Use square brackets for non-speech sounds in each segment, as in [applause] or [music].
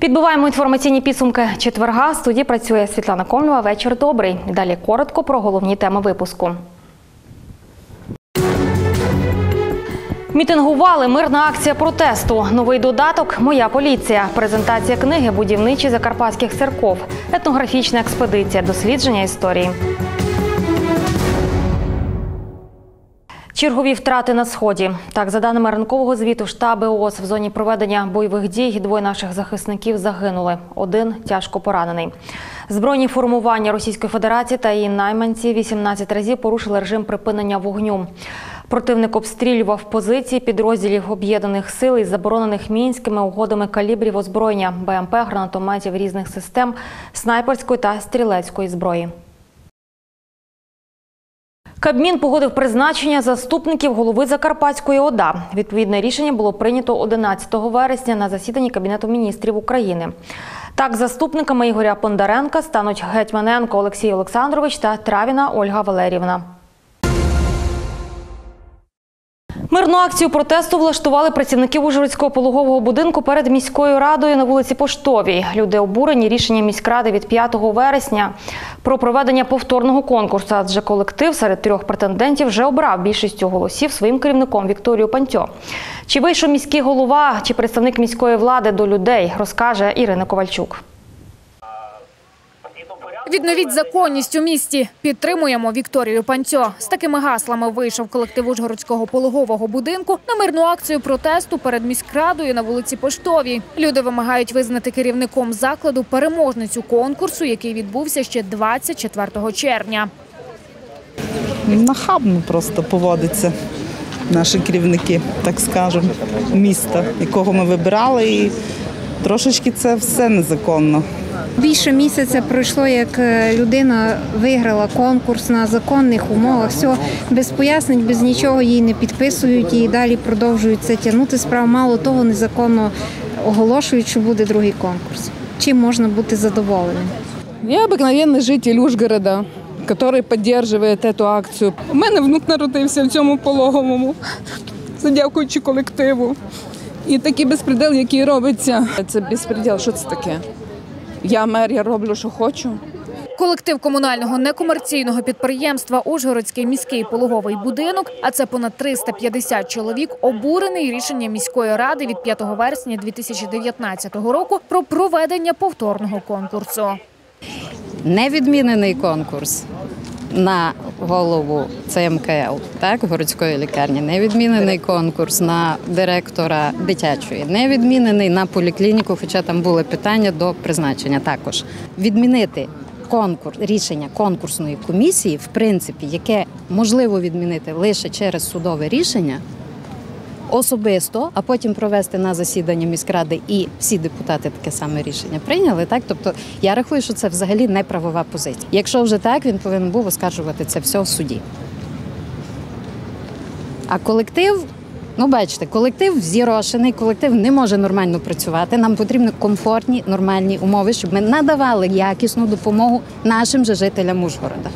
Підбиваємо інформаційні підсумки четверга. В студії працює Світлана Комлєва. Вечір добрий. Далі коротко про головні теми випуску. Мітингували мирна акція протесту. Новий додаток Моя поліція. Презентація книги Будівничі закарпатських церков. Етнографічна експедиція. Дослідження історії. Чергові втрати на сході. Так, за даними ранкового звіту штаби ООС в зоні проведення бойових дій двоє наших захисників загинули. Один тяжко поранений. Збройні формування Російської Федерації та її найманці 18 разів порушили режим припинення вогню. Противник обстрілював позиції підрозділів об'єднаних сил із заборонених мінськими угодами калібрів озброєння БМП, гранатометів різних систем, снайперської та стрілецької зброї. Кабмін погодив призначення заступників голови Закарпатської ОДА. Відповідне рішення було прийнято 11 вересня на засіданні Кабінету міністрів України. Так, заступниками Ігоря Пондаренка стануть Гетьманенко Олексій Олександрович та Травіна Ольга Валерівна. Мирну акцію протесту влаштували працівники Ужгородського пологового будинку перед міською радою на вулиці Поштовій. Люди обурені рішенням міськради від 5 вересня про проведення повторного конкурсу, адже колектив серед трьох претендентів вже обрав більшістю голосів своїм керівником Вікторію Пантьо. Чи вийшов міський голова, чи представник міської влади до людей, розкаже Ірина Ковальчук. Відновіть законність у місті. Підтримуємо Вікторію Панцьо. З такими гаслами вийшов колектив Ужгородського пологового будинку на мирну акцію протесту перед міськрадою на вулиці Поштовій. Люди вимагають визнати керівником закладу переможницю конкурсу, який відбувся ще 24 червня. Нахабно просто поводяться наші керівники, так скажемо, міста, якого ми вибирали, трошечки це все незаконно. Більше місяця пройшло, як е, людина виграла конкурс на законних умовах. Все без пояснень, без нічого їй не підписують і далі продовжують це тягнути справу. Мало того, незаконно оголошують, що буде другий конкурс. Чим можна бути задоволеним? Я обыкновенный житель Ужгорода, который поддерживает эту акцію. У мене внук народився в цьому пологовому, [laughs] задякуючи колективу. І такий безпреділ, який робиться, це безпреділ, що це таке? Я мер, я роблю, що хочу. Колектив комунального некомерційного підприємства Ужгородський міський пологовий будинок, а це понад 350 чоловік, обурений рішенням міської ради від 5 вересня 2019 року про проведення повторного конкурсу. невідмінений конкурс на голову ЦМКЛ, так, городської лікарні, не відмінений конкурс на директора дитячої, не відмінений на поліклініку, хоча там були питання до призначення також. Відмінити конкурс, рішення конкурсної комісії, в принципі, яке можливо відмінити лише через судове рішення, особисто, а потім провести на засідання міськради і всі депутати таке саме рішення прийняли. Так, тобто я рахую, що це взагалі не правова позиція. Якщо вже так, він повинен був оскаржувати це все в суді. А колектив. Ну, бачите, колектив зірошений, колектив не може нормально працювати. Нам потрібні комфортні, нормальні умови, щоб ми надавали якісну допомогу нашим же жителям Ужгорода.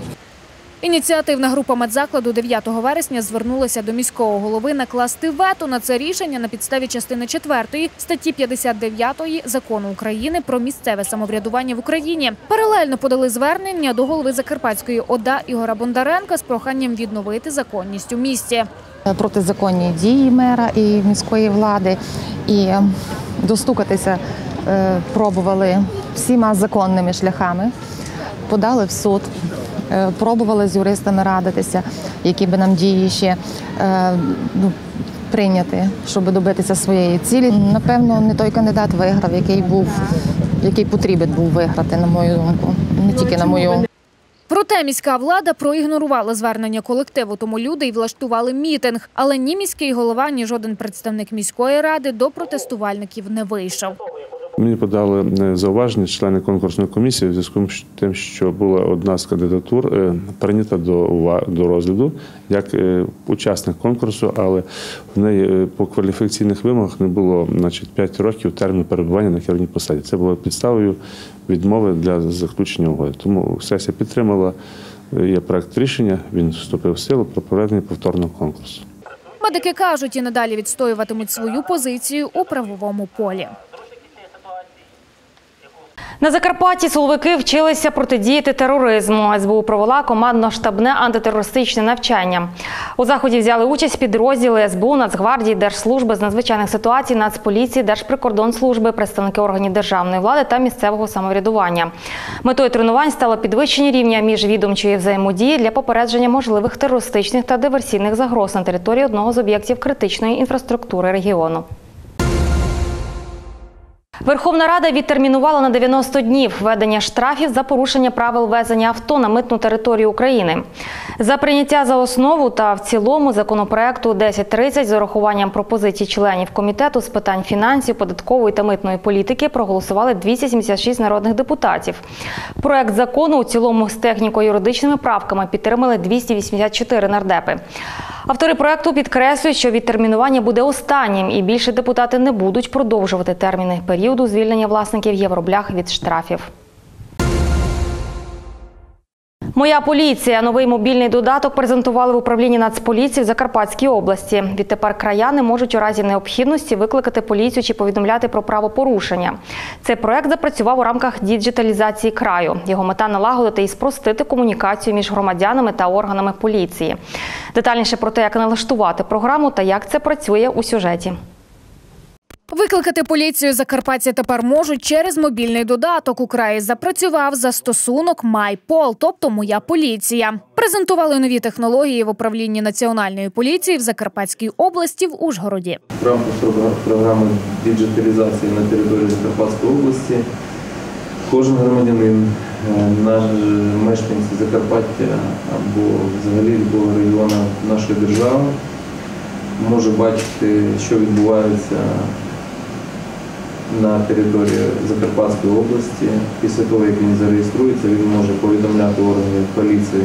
Ініціативна група медзакладу 9 вересня звернулася до міського голови накласти вето на це рішення на підставі частини 4 статті 59 закону України про місцеве самоврядування в Україні. Паралельно подали звернення до голови Закарпатської ОДА Ігора Бондаренка з проханням відновити законність у місті. протизаконні дії мера і міської влади, і е, достукатися е, пробували всіма законними шляхами, подали в суд, пробували з юристами радитися, які би нам дії ще е, ну, прийняти, щоб добитися своєї цілі. Напевно, не той кандидат виграв, який був, який потрібен був виграти, на мою думку, не тільки на мою. Проте міська влада проігнорувала звернення колективу, тому люди й влаштували мітинг. Але ні міський голова, ні жоден представник міської ради до протестувальників не вийшов. Мені подали е, зауваження члени конкурсної комісії в зв'язку з тим, що була одна з кандидатур е, прийнята до розгляду як е, учасник конкурсу, але в неї по кваліфікаційних вимогах не було значить, 5 років терміну перебування на керівній посаді. Це було підставою відмови для заключення угоди. Тому сесія підтримала є проект рішення. Він вступив в силу про проведення повторного конкурсу. Медики кажуть, і надалі відстоюватимуть свою позицію у правовому полі. На Закарпатті силовики вчилися протидіяти тероризму. СБУ провела командно-штабне антитерористичне навчання. У заході взяли участь підрозділи СБУ, Нацгвардії, Держслужби з надзвичайних ситуацій, Нацполіції, Держприкордонслужби, представники органів державної влади та місцевого самоврядування. Метою тренувань стало підвищення рівня міжвідомчої взаємодії для попередження можливих терористичних та диверсійних загроз на території одного з об'єктів критичної інфраструктури регіону. Верховна Рада відтермінувала на 90 днів введення штрафів за порушення правил везення авто на митну територію України. За прийняття за основу та в цілому законопроекту 1030 з урахуванням пропозицій членів комітету з питань фінансів, податкової та митної політики проголосували 276 народних депутатів. Проект закону у цілому з техніко-юридичними правками підтримали 284 нардепи. Автори проекту підкреслюють, що відтермінування буде останнім, і більше депутати не будуть продовжувати терміни періоду звільнення власників євроблях від штрафів. Моя поліція новий мобільний додаток презентували в управлінні Нацполіції в Закарпатській області. Відтепер краяни можуть у разі необхідності викликати поліцію чи повідомляти про правопорушення. Цей проект запрацював у рамках діджиталізації краю. Його мета налагодити і спростити комунікацію між громадянами та органами поліції. Детальніше про те, як налаштувати програму та як це працює у сюжеті. Викликати поліцію Закарпаття тепер можуть через мобільний додаток. У краї запрацював застосунок MyPol, тобто Моя поліція. Презентували нові технології в управлінні національної поліції в Закарпатській області в Ужгороді. В рамках програми діджиталізації на території Закарпатської області кожен громадянин, е, наш мешканці Закарпаття або взагалі любого регіону нашої держави може бачити, що відбувається на території Закарпатської області. Після того, як він зареєструється, він може повідомляти органи поліції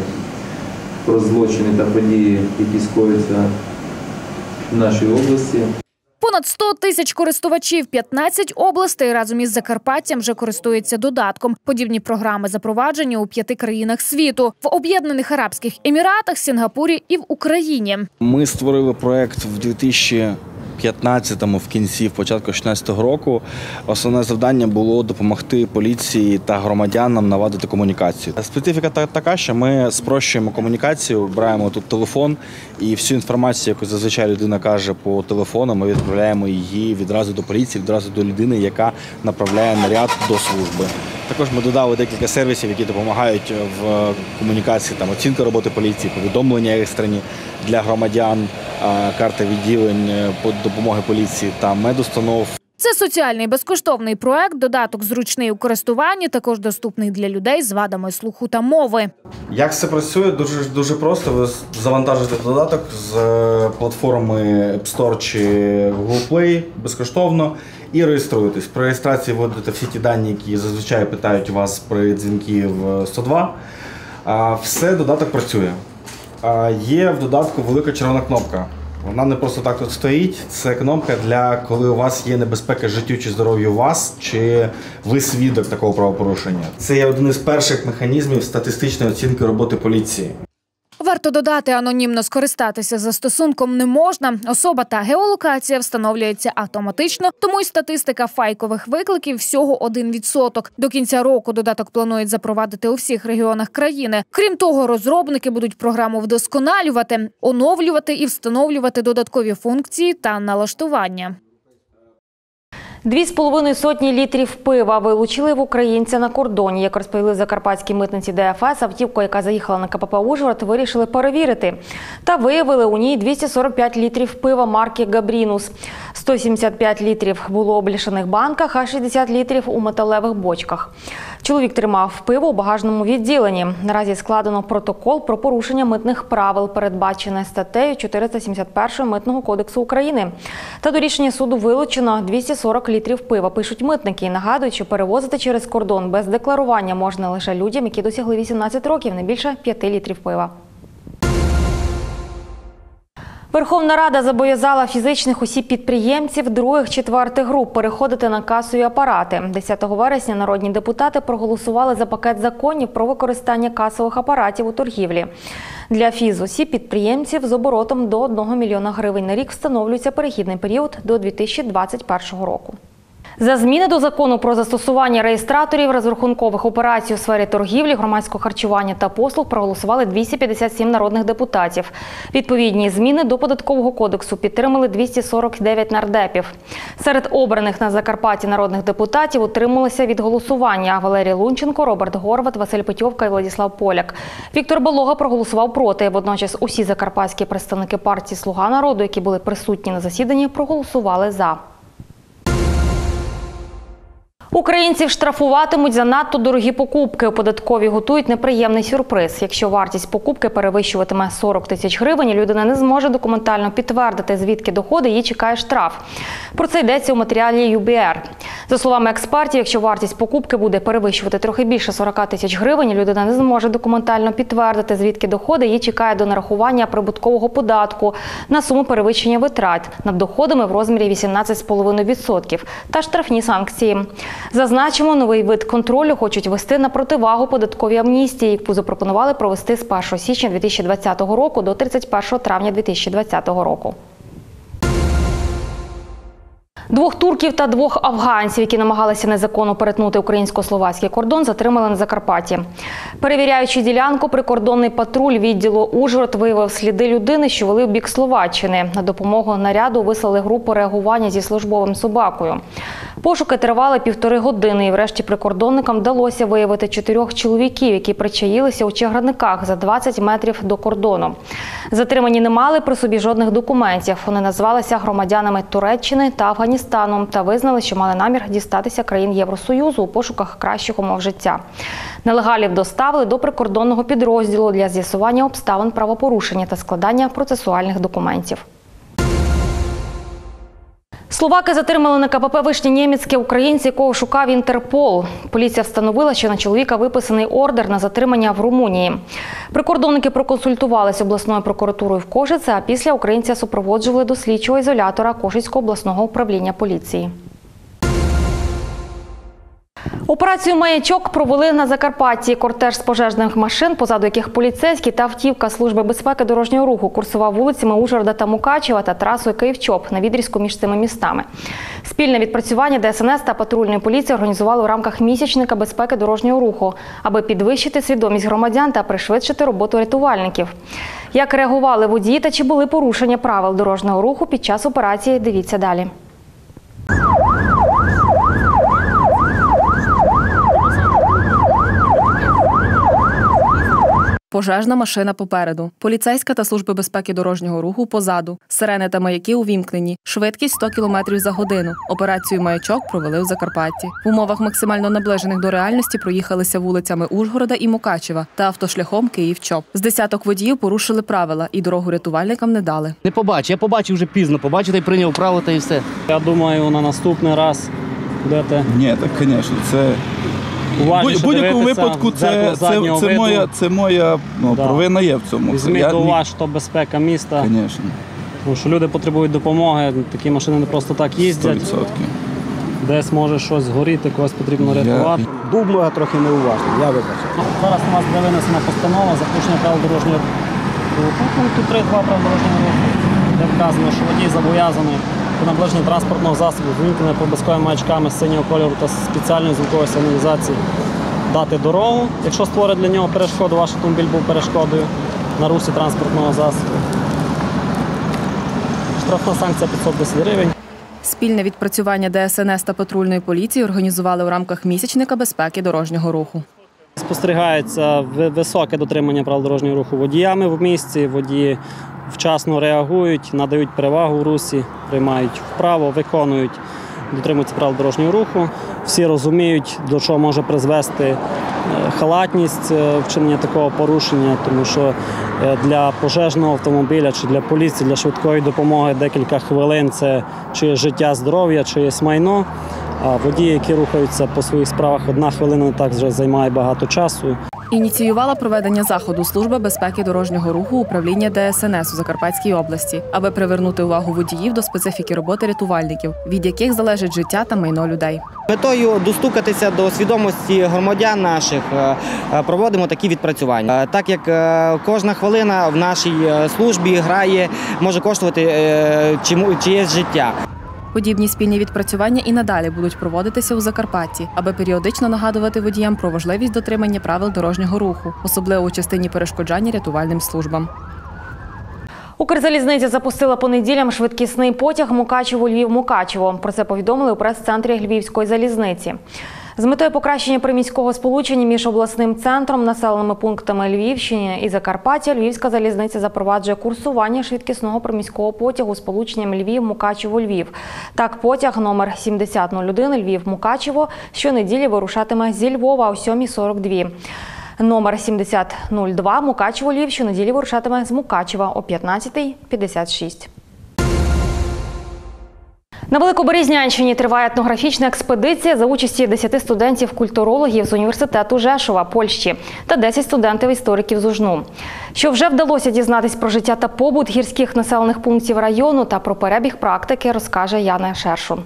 про злочини та події, які скоюються в нашій області. Понад 100 тисяч користувачів 15 областей разом із Закарпаттям вже користуються додатком. Подібні програми запроваджені у п'яти країнах світу в Об'єднаних Арабських Еміратах, Сінгапурі і в Україні. Ми створили проект в 2015-му, в кінці, в початку 2016 року. Основне завдання було допомогти поліції та громадянам наладити комунікацію. Специфіка така, що ми спрощуємо комунікацію, беремо тут телефон і всю інформацію, яку зазвичай людина каже по телефону, ми відправляємо її відразу до поліції, відразу до людини, яка направляє наряд до служби. Також ми додали декілька сервісів, які допомагають в комунікації, там оцінка роботи поліції, повідомлення екстрені для громадян, а, карта відділень е, допомоги поліції та медустанов. Це соціальний безкоштовний проект. Додаток зручний у користуванні, також доступний для людей з вадами слуху та мови. Як це працює? Дуже дуже просто. Ви завантажите додаток з е, платформи App Store чи Google Play безкоштовно і реєструєтесь. При реєстрації вводите всі ті дані, які зазвичай питають вас при дзвінки в 102. А все додаток працює. Є в додатку велика червона кнопка. Вона не просто так тут стоїть. Це кнопка для коли у вас є небезпека життю чи здоров'ю вас, чи ви свідок такого правопорушення. Це є один із перших механізмів статистичної оцінки роботи поліції. Варто додати, анонімно скористатися застосунком не можна. Особа та геолокація встановлюється автоматично, тому й статистика файкових викликів всього 1%. До кінця року додаток планують запровадити у всіх регіонах країни. Крім того, розробники будуть програму вдосконалювати, оновлювати і встановлювати додаткові функції та налаштування. Дві з половиною сотні літрів пива вилучили в українця на кордоні. Як розповіли закарпатські митниці ДФС, автівку, яка заїхала на КПП Ужгород, вирішили перевірити. Та виявили у ній 245 літрів пива марки Габрінус. 175 літрів було у бляшаних банках, а 60 літрів у металевих бочках. Чоловік тримав пиво у багажному відділенні. Наразі складено протокол про порушення митних правил, передбачене статтею 471 Митного кодексу України. Та до рішення суду вилучено 240 літрів пива. Пишуть митники і нагадують, що перевозити через кордон без декларування можна лише людям, які досягли 18 років, не більше 5 літрів пива. Верховна Рада зобов'язала фізичних осіб-підприємців других четвертих груп переходити на касові апарати. 10 вересня народні депутати проголосували за пакет законів про використання касових апаратів у торгівлі. Для фізосіб підприємців з оборотом до 1 мільйона гривень на рік встановлюється перехідний період до 2021 року. За зміни до закону про застосування реєстраторів розрахункових операцій у сфері торгівлі, громадського харчування та послуг проголосували 257 народних депутатів. Відповідні зміни до податкового кодексу підтримали 249 нардепів. Серед обраних на Закарпатті народних депутатів утрималися від голосування Валерій Лунченко, Роберт Горват, Василь Петьовка і Владіслав Поляк. Віктор Болога проголосував проти. Водночас усі закарпатські представники партії Слуга народу, які були присутні на засіданні, проголосували за. Українців штрафуватимуть за надто дорогі покупки. Податкові готують неприємний сюрприз. Якщо вартість покупки перевищуватиме 40 тисяч гривень, людина не зможе документально підтвердити, звідки доходи, її чекає штраф. Про це йдеться у матеріалі UBR. За словами експертів, якщо вартість покупки буде перевищувати трохи більше 40 тисяч гривень, людина не зможе документально підтвердити, звідки доходи, її чекає до нарахування прибуткового податку на суму перевищення витрат над доходами в розмірі 18,5% та штрафні санкції. Зазначимо, новий вид контролю хочуть вести на противагу податковій амністії, яку запропонували провести з 1 січня 2020 року до 31 травня 2020 року. Двох турків та двох афганців, які намагалися незаконно перетнути українсько-словацький кордон, затримали на Закарпатті. Перевіряючи ділянку, прикордонний патруль відділу Ужгород виявив сліди людини, що вели в бік Словаччини. На допомогу наряду вислали групу реагування зі службовим собакою. Пошуки тривали півтори години, і врешті прикордонникам вдалося виявити чотирьох чоловіків, які причаїлися у чаградниках за 20 метрів до кордону. Затримані не мали при собі жодних документів. Вони назвалися громадянами Туреччини та Афганістану та визнали, що мали намір дістатися країн Євросоюзу у пошуках кращих умов життя. Нелегалів доставили до прикордонного підрозділу для з'ясування обставин правопорушення та складання процесуальних документів. Словаки затримали на КПП Вишні Нємецьке українці, якого шукав Інтерпол. Поліція встановила, що на чоловіка виписаний ордер на затримання в Румунії. Прикордонники проконсультувалися обласною прокуратурою в Кошице, а після українця супроводжували до слідчого ізолятора Кошицького обласного управління поліції. Операцію маячок провели на Закарпатті. Кортеж з пожежних машин, позаду яких поліцейські та автівка Служби безпеки дорожнього руху курсував вулицями Ужгорода та Мукачева та трасою Київ-Чоп на відрізку між цими містами. Спільне відпрацювання ДСНС та патрульної поліції організували у рамках місячника безпеки дорожнього руху, аби підвищити свідомість громадян та пришвидшити роботу рятувальників. Як реагували водії та чи були порушення правил дорожнього руху під час операції? Дивіться далі. Пожежна машина попереду, поліцейська та служби безпеки дорожнього руху позаду, сирени та маяки увімкнені, швидкість 100 км за годину. Операцію маячок провели у Закарпатті. В умовах максимально наближених до реальності проїхалися вулицями Ужгорода і Мукачева та автошляхом Київ-Чоп. З десяток водіїв порушили правила і дорогу рятувальникам не дали. Не побачив, я побачив вже пізно, побачив та й прийняв право та і все. Я думаю, на наступний раз будете Ні, так звісно, це в будь-якому випадку це, це, це моя, це моя ну, Да. провина є в цьому. Візьміть Я до уваги, що безпека міста, Звісно, тому що люди потребують допомоги, такі машини не просто так їздять. 100%. Десь може щось згоріти, когось потрібно Я- рятувати. Був може трохи неуважний, я вибачив. Зараз у нас буде винесена постанова за порушення правил дорожнього руху. Пункту 3.2 правил дорожнього руху, де вказано, що водій зобов'язаний при наближенні транспортного засобу з вимкненими проблисковими маячками синього кольору та спеціальної звукової сигналізації дати дорогу, якщо створить для нього перешкоду, ваш автомобіль був перешкодою на русі транспортного засобу. Штрафна санкція 510 гривень. Спільне відпрацювання ДСНС та патрульної поліції організували у рамках місячника безпеки дорожнього руху. Спостерігається високе дотримання правил дорожнього руху водіями в місті. Водії вчасно реагують, надають перевагу в русі, приймають вправо, виконують, дотримуються правил дорожнього руху. Всі розуміють, до чого може призвести е, халатність е, вчинення такого порушення, тому що е, для пожежного автомобіля чи для поліції, для швидкої допомоги декілька хвилин це чи життя, здоров'я, чи майно. А водії, які рухаються по своїх справах, одна хвилина так вже займає багато часу. Ініціювала проведення заходу Служба безпеки дорожнього руху управління ДСНС у Закарпатській області, аби привернути увагу водіїв до специфіки роботи рятувальників, від яких залежить життя та майно людей. Метою достукатися до свідомості громадян наших е, е, проводимо такі відпрацювання. Е, Так як кожна хвилина в нашій службі грає, може коштувати чиєсь життя. Подібні спільні відпрацювання і надалі будуть проводитися у Закарпатті, аби періодично нагадувати водіям про важливість дотримання правил дорожнього руху, особливо у частині перешкоджання рятувальним службам. Укрзалізниця запустила по неділям швидкісний потяг Мукачево Львів Мукачево. Про це повідомили у прес-центрі Львівської залізниці. З метою покращення приміського сполучення між обласним центром, населеними пунктами Львівщини і Закарпаття, Львівська залізниця запроваджує курсування швидкісного приміського потягу з полученням Львів Мукачево Львів. Так, потяг номер 7001 Львів Мукачево щонеділі вирушатиме зі Львова о 7.42. Номер 7002 Мукачево Львів щонеділі вирушатиме з Мукачева о 15.56. На Великоберезнянщині триває етнографічна експедиція за участі 10 студентів-культурологів з університету Жешова, Польщі та 10 студентів-істориків з Ужну. Що вже вдалося дізнатись про життя та побут гірських населених пунктів району та про перебіг практики, розкаже Яна Шершун.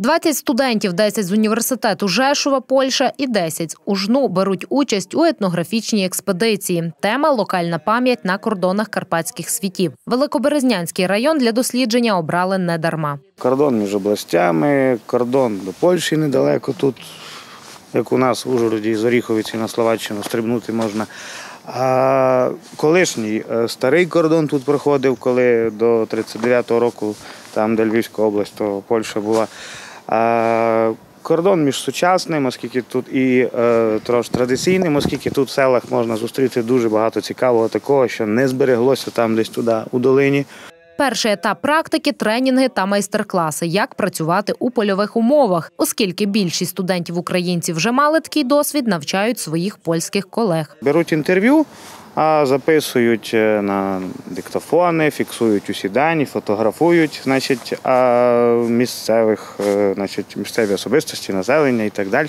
20 студентів, 10 з університету Жешова, Польща і 10 з Ужну беруть участь у етнографічній експедиції. Тема локальна пам'ять на кордонах карпатських світів. Великоберезнянський район для дослідження обрали недарма. Кордон між областями, кордон до Польщі недалеко тут, як у нас в Ужгороді з Оріховиці на Словаччину стрибнути можна. А колишній е, старий кордон тут проходив, коли до 39-го року, там, де Львівська область, то Польща була. Кордон між сучасним, оскільки тут і е, трошки традиційним, оскільки тут в селах можна зустріти дуже багато цікавого такого, що не збереглося там десь туди, у долині. Перший етап практики тренінги та майстер-класи, як працювати у польових умовах, оскільки більшість студентів українців вже мали такий досвід, навчають своїх польських колег. Беруть інтерв'ю, а записують е, на диктофони, фіксують усі дані, фотографують, значить, місцевих, е, значить, місцеві особистості, населення і так далі.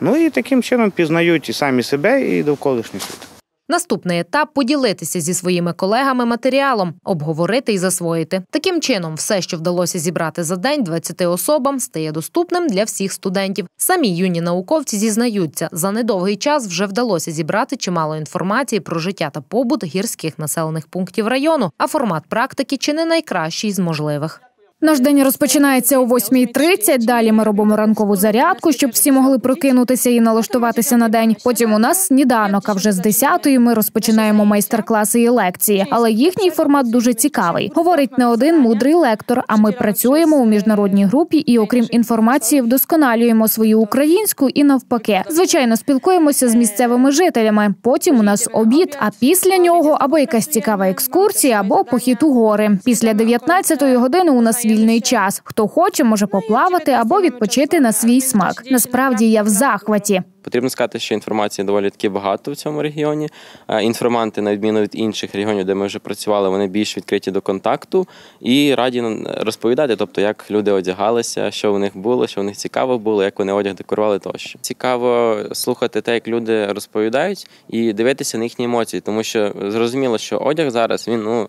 Ну і таким чином пізнають і самі себе, і довколишній світ. Наступний етап поділитися зі своїми колегами матеріалом, обговорити і засвоїти. Таким чином, все, що вдалося зібрати за день 20 особам, стає доступним для всіх студентів. Самі юні науковці зізнаються, за недовгий час вже вдалося зібрати чимало інформації про життя та побут гірських населених пунктів району. А формат практики чи не найкращий з можливих. Наш день розпочинається о 8.30. Далі ми робимо ранкову зарядку, щоб всі могли прокинутися і налаштуватися на день. Потім у нас сніданок. А вже з 10-ї ми розпочинаємо майстер-класи і лекції. Але їхній формат дуже цікавий. Говорить не один мудрий лектор. А ми працюємо у міжнародній групі і, окрім інформації, вдосконалюємо свою українську і навпаки. Звичайно, спілкуємося з місцевими жителями. Потім у нас обід. А після нього або якась цікава екскурсія, або похід у гори. Після 19-ї години у нас вільний час. Хто хоче, може поплавати або відпочити на свій смак. Насправді я в захваті. Потрібно сказати, що інформації доволі таки багато в цьому регіоні. Е, Інформанти, на відміну від інших регіонів, де ми вже працювали, вони більш відкриті до контакту і раді розповідати, тобто як люди одягалися, що в них було, що в них цікаво було, як вони одяг декорували тощо. Цікаво слухати те, як люди розповідають, і дивитися на їхні емоції, тому що зрозуміло, що одяг зараз він ну.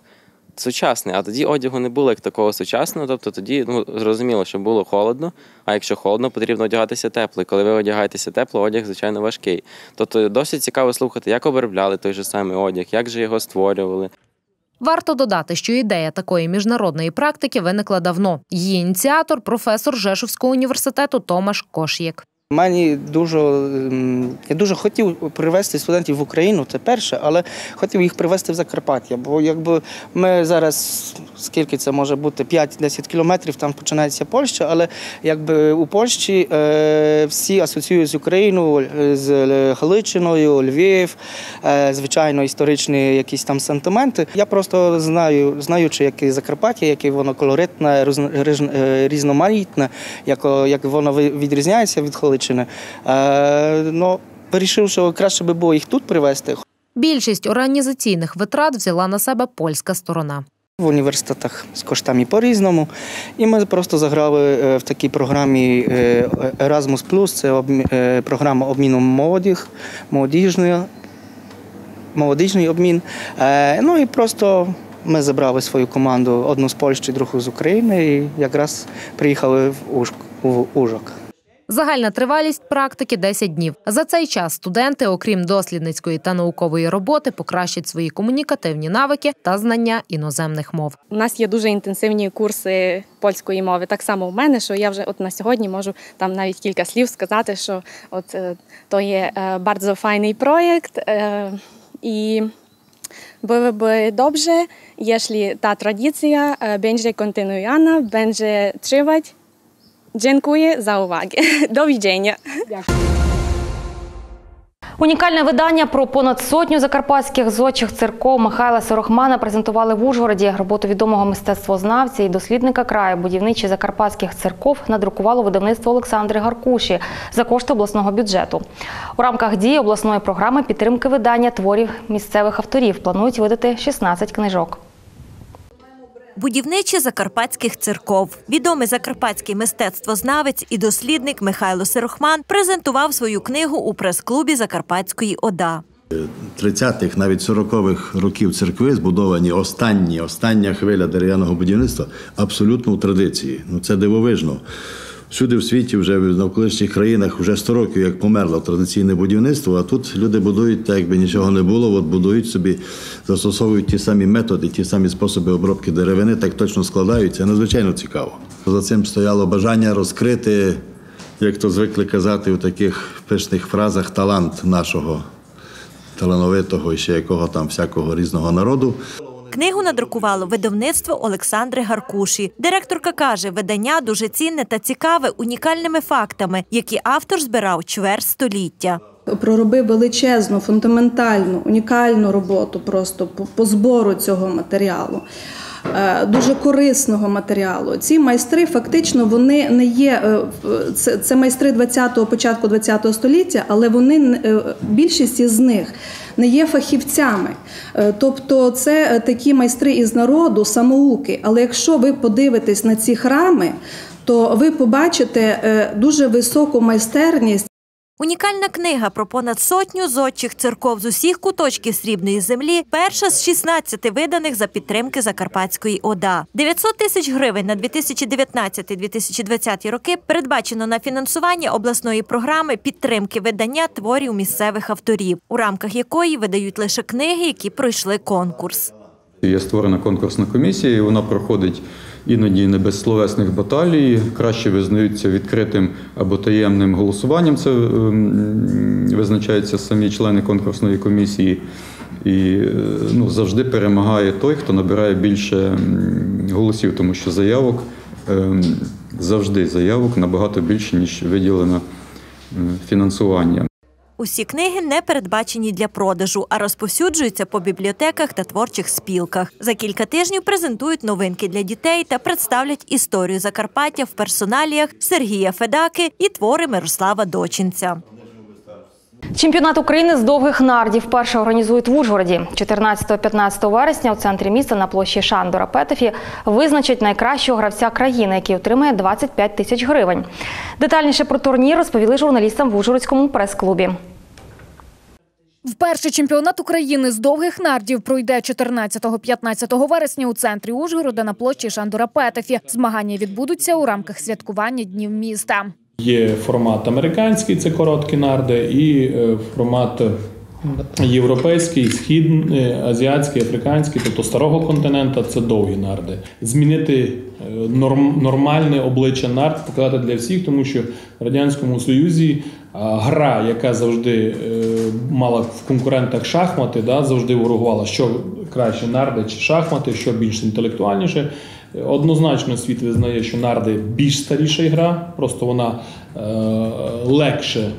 Сучасний, а тоді одягу не було як такого сучасного. Тобто тоді ну зрозуміло, що було холодно. А якщо холодно, потрібно одягатися тепло. І коли ви одягаєтеся тепло, одяг звичайно важкий. Тобто досить цікаво слухати, як обробляли той же самий одяг, як же його створювали. Варто додати, що ідея такої міжнародної практики виникла давно. Її ініціатор професор Жешовського університету Томаш Кошєк. Мені дуже ем, я дуже хотів привезти студентів в Україну, це перше, але хотів їх привезти в Закарпаття. Бо якби ми зараз, скільки це може бути, 5-10 кілометрів, там починається Польща, але якби у Польщі е, всі асоціюють з Україною, з Галичиною, Львів, е, звичайно, історичні якісь там сентименти. Я просто знаю, знаючи, яке Закарпаття, яке воно колоритне, е, різноманітне, як, як воно відрізняється від Галичини. Е, ну, вирішив, що краще би було їх тут привезти. Більшість організаційних витрат взяла на себе польська сторона. В університетах з коштами по-різному. І ми просто заграли е, в такій програмі е, Erasmus+, це програма обміну молодих, молодіжної, молодіжний обмін. Ну і просто ми забрали свою команду, одну з Польщі, другу з України, і якраз приїхали в Ужок. Загальна тривалість практики 10 днів. За цей час студенти, окрім дослідницької та наукової роботи, покращать свої комунікативні навики та знання іноземних мов. У нас є дуже інтенсивні курси польської мови. Так само в мене, що я вже от на сьогодні можу там навіть кілька слів сказати, що от е, то є е, bardzo файний проєкт. е, І byłoby dobrze, jeśli ta tradycja będzie kontynuowana, będzie trwać. Dziękuję za uwagę. [laughs] Do widzenia. Унікальне видання про понад сотню закарпатських зодчих церков Михайла Сорохмана презентували в Ужгороді. Роботу відомого мистецтвознавця і дослідника краю будівничі закарпатських церков надрукувало видавництво Олександри Гаркуші за кошти обласного бюджету. У рамках дії обласної програми підтримки видання творів місцевих авторів планують видати 16 книжок. Будівничі закарпатських церков. Відомий закарпатський мистецтвознавець і дослідник Михайло Сирохман презентував свою книгу у прес-клубі Закарпатської ОДА. 30-х, навіть 40-х років церкви збудовані останні, остання хвиля дерев'яного будівництва абсолютно у традиції. Ну це дивовижно. Всюди в світі, вже в навколишніх країнах, вже 100 років як померло традиційне будівництво, а тут люди будують так, якби нічого не було, от будують собі, застосовують ті самі методи, ті самі способи обробки деревини, так точно складають. Це надзвичайно цікаво. За цим стояло бажання розкрити, як то звикли казати у таких пишних фразах, талант нашого талановитого і ще якого там всякого різного народу. Книгу надрукувало видавництво Олександри Гаркуші. Директорка каже, видання дуже цінне та цікаве унікальними фактами, які автор збирав чверть століття. проробив величезну, фундаментальну, унікальну роботу просто по, збору цього матеріалу. е, Дуже корисного матеріалу. Ці майстри фактично вони не є е, це, це майстри 20-го, початку 20-го століття, але вони е, більшість із них не є фахівцями. Е, Тобто це е, такі майстри із народу, самоуки. Але якщо ви подивитесь на ці храми, то ви побачите е, дуже високу майстерність. Унікальна книга про понад сотню зодчих церков з усіх куточків срібної землі. Перша з 16 виданих за підтримки Закарпатської ОДА. 900 тисяч гривень на 2019-2020 роки передбачено на фінансування обласної програми підтримки видання творів місцевих авторів, у рамках якої видають лише книги, які пройшли конкурс. Є створена конкурсна комісія, і вона проходить іноді не без словесних баталій, краще визнаються відкритим або таємним голосуванням. Це ем, визначаються самі члени конкурсної комісії. І е, ну, завжди перемагає той, хто набирає більше голосів, тому що заявок ем, завжди заявок набагато більше, ніж виділено м, фінансування. Усі книги не передбачені для продажу, а розповсюджуються по бібліотеках та творчих спілках. За кілька тижнів презентують новинки для дітей та представлять історію Закарпаття в персоналіях Сергія Федаки і твори Мирослава Дочинця. Чемпіонат України з довгих нардів вперше організують в Ужгороді. 14-15 вересня у центрі міста на площі Шандора Петефі визначать найкращого гравця країни, який отримає 25 тисяч гривень. Детальніше про турнір розповіли журналістам в Ужгородському прес-клубі. Вперше чемпіонат України з довгих нардів пройде 14-15 вересня у центрі Ужгорода на площі Шандора Петефі. Змагання відбудуться у рамках святкування днів міста. Є формат американський, це короткі нарди, і е, формат європейський, східний, азіатський, африканський, тобто старого континента це довгі нарди. Змінити е, норм, нормальне обличчя нард, показати для всіх, тому що в Радянському Союзі гра, яка завжди е, мала в конкурентах шахмати, да, завжди ворогувала, що краще нарди чи шахмати, що більш інтелектуальніше. Однозначно світ визнає, що нарди більш старіша гра, просто вона е, легше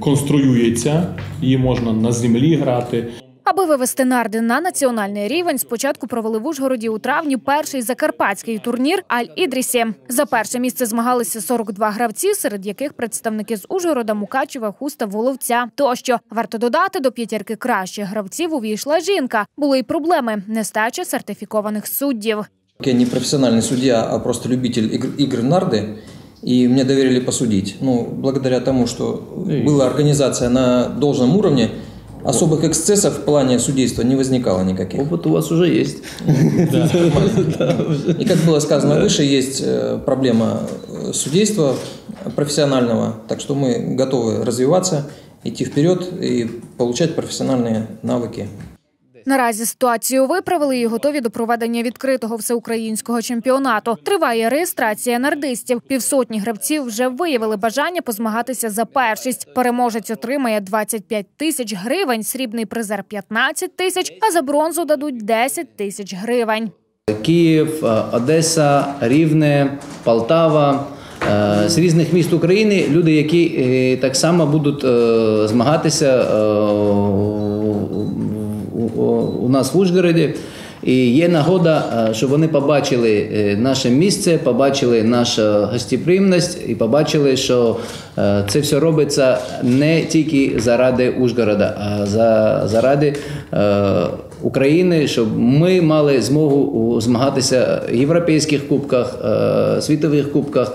конструюється, її можна на землі грати. Аби вивести нарди на національний рівень, спочатку провели в Ужгороді у травні перший закарпатський турнір Аль-Ідрісі. За перше місце змагалися 42 гравці, серед яких представники з Ужгорода, Мукачева, Хуста, Воловця. Тощо варто додати до п'ятірки кращих гравців увійшла жінка. Були й проблеми нестача сертифікованих суддів. Я не профессиональный судья, а просто любитель игр, игр в нарды. И мне доверили посудить. Ну, благодаря тому, что была организация на должном уровне, особых эксцессов в плане судейства не возникало никаких. Опыт у вас уже есть. [laughs] И как было сказано выше, есть э, проблема э, судейства профессионального, так что мы готовы развиваться, идти вперед и получать профессиональные навыки. Наразі ситуацію виправили і готові до проведення відкритого всеукраїнського чемпіонату. Триває реєстрація нардистів. Півсотні гравців вже виявили бажання позмагатися за першість. Переможець отримає 25 тисяч гривень, срібний призер 15 тисяч, а за бронзу дадуть 10 тисяч гривень. Київ, е, Одеса, Рівне, Полтава. е, З різних міст України люди, які е, так само будуть змагатися у- нас в Ужгороді. І є нагода, е, щоб вони побачили е, наше місце, побачили нашу гостеприємність і побачили, що е, це все робиться не тільки заради Ужгорода, а за, заради України, щоб ми мали змогу змагатися в європейських кубках, світових кубках,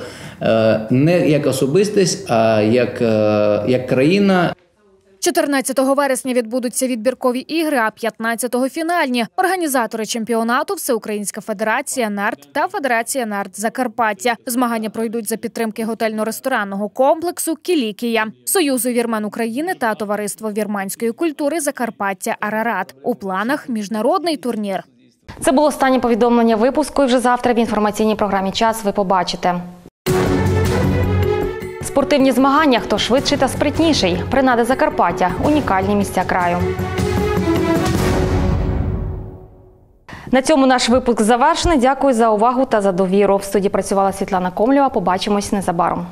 не як особистість, а як, як країна. 14 вересня відбудуться відбіркові ігри, а 15-го – фінальні. Організатори чемпіонату Всеукраїнська федерація НАРТ та Федерація НАРТ Закарпаття. Змагання пройдуть за підтримки готельно-ресторанного комплексу Кілікія, Союзу вірмен України та Товариство вірманської культури Закарпаття Арарат. У планах міжнародний турнір. Це було останнє повідомлення випуску. І вже завтра в інформаційній програмі Час ви побачите. Спортивні змагання хто швидший та спритніший. Принади Закарпаття унікальні місця краю. На цьому наш випуск завершений. Дякую за увагу та за довіру. В студії працювала Світлана Комлєва. Побачимось незабаром.